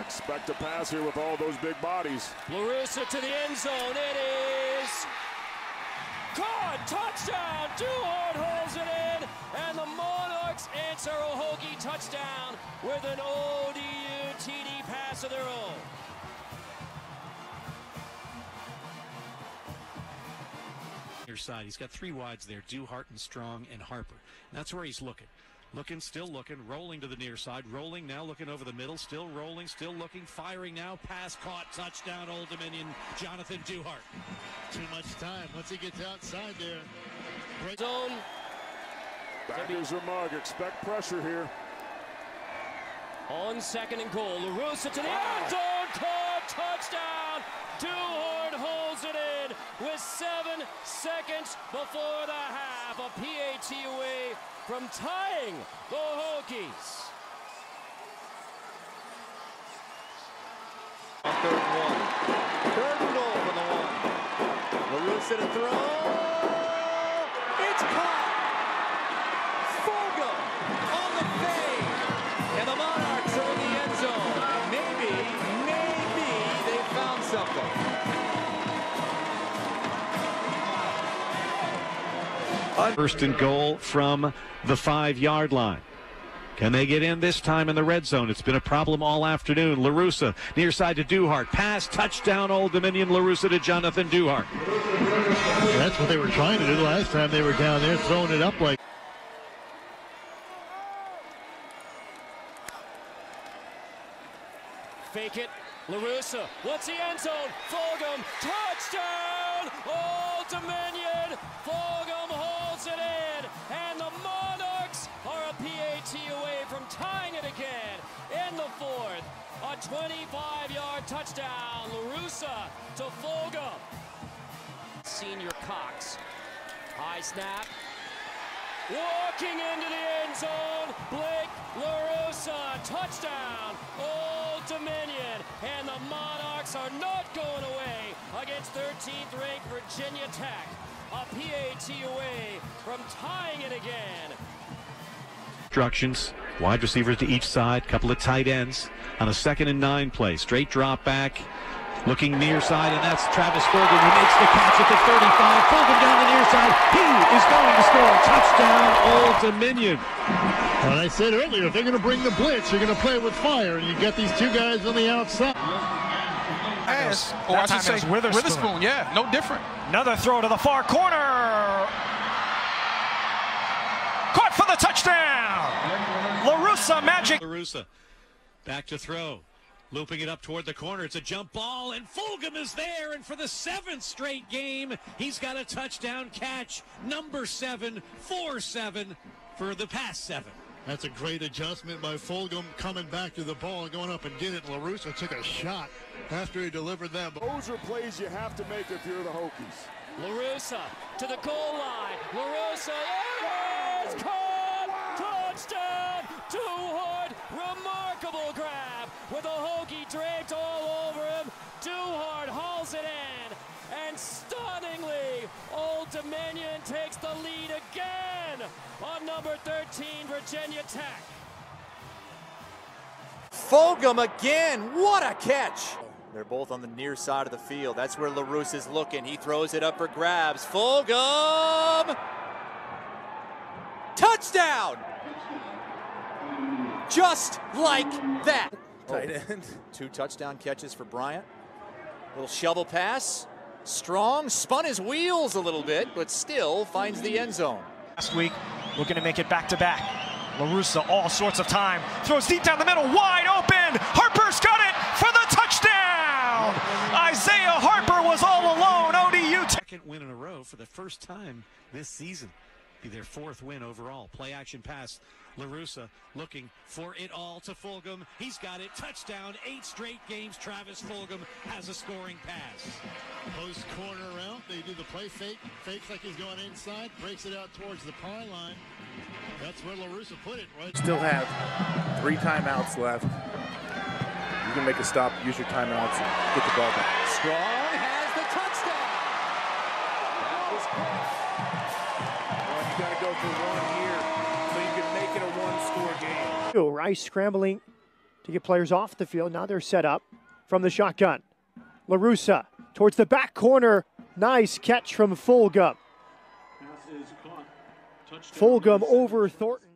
Expect a pass here with all those big bodies. LaRussa to the end zone. It is caught. Touchdown. Duhart holds it in. And the Monarchs answer a Hokie touchdown with an ODU TD pass of their own. Near side. He's got three wides there, Duhart and Strong and Harper. And that's where he's looking. Looking, still looking, rolling to the near side, rolling now, looking over the middle, still rolling, still looking, firing now, pass caught, touchdown, Old Dominion, Jonathan Duhart. Too much time. Once he gets outside there. Break. Zone. Backers are mug. Expect pressure here. On second and goal, LaRussa to the end zone, caught, touchdown. Duhart holds it in with seven seconds before the half. A PAT away from tying the Hokies. Third and one. Third and goal from the one. LaRussa to throw. It's caught. Fulgham on the fade. And the Monarchs are in the end zone. Maybe, maybe they found something. First and goal from the five yard line. Can they get in this time in the red zone? It's been a problem all afternoon. LaRussa near side to Duhart. Pass, touchdown, Old Dominion. LaRussa to Jonathan Duhart. That's what they were trying to do last time they were down there, throwing it up like. Fake it. LaRussa. What's the end zone? Fulgham. Touchdown! Old Dominion. Fourth. A 25-yard touchdown. LaRussa to Fulgham. Senior Cox. High snap. Walking into the end zone, Blake LaRussa, touchdown, Old Dominion, and the Monarchs are not going away against 13th ranked Virginia Tech. A PAT away from tying it again. Instructions. Wide receivers to each side. Couple of tight ends on a second and nine play. Straight drop back. Looking near side, and that's Travis Fulgham who makes the catch at the 35. Fulgham down the near side. He is going to score. Touchdown, Old Dominion. Well, I said earlier, if they're going to bring the blitz, you're going to play with fire, and you got these two guys on the outside. Pass, or That I should time it say Witherspoon. Witherspoon. Yeah, no different. Another throw to the far corner. Caught for the touchdown. LaRussa Magic. LaRussa back to throw. Looping it up toward the corner. It's a jump ball, and Fulgham is there. And for the seventh straight game, he's got a touchdown catch. Number seven, four seven for the past seven. That's a great adjustment by Fulgham coming back to the ball and going up and get it. LaRussa took a shot after he delivered that. Those are plays you have to make if you're the Hokies. LaRussa to the goal line. LaRussa, it is caught! Touchdown! Duhart, remarkable grab with a Hokie draped all over him. Duhart hauls it in, and stunningly, Old Dominion takes the lead again on number 13, Virginia Tech. Fulgham again. What a catch. They're both on the near side of the field. That's where LaRussa is looking. He throws it up for grabs. Fulgham! Touchdown! Just like that. Tight end. Oh, two touchdown catches for Bryant. Little shovel pass. Strong spun his wheels a little bit, but still finds the end zone. Last week, we're going to make it back to back. LaRussa, all sorts of time. Throws deep down the middle, wide open. Harper's got it for the touchdown. Isaiah Harper was all alone. ODU. Second win in a row for the first time this season. Be their fourth win overall. Play action pass. LaRussa looking for it all to Fulgham. He's got it. Touchdown. Eight straight games. Travis Fulgham has a scoring pass. Post corner route. They do the play fake. Fakes like he's going inside. Breaks it out towards the pylon. That's where LaRussa put it, right? Still have three timeouts left. You can make a stop, use your timeouts, and get the ball back. Strong go for one here so you can make it a one-score game. Rice scrambling to get players off the field. Now they're set up from the shotgun. LaRussa towards the back corner. Nice catch from Fulgham. Fulgham over Thornton.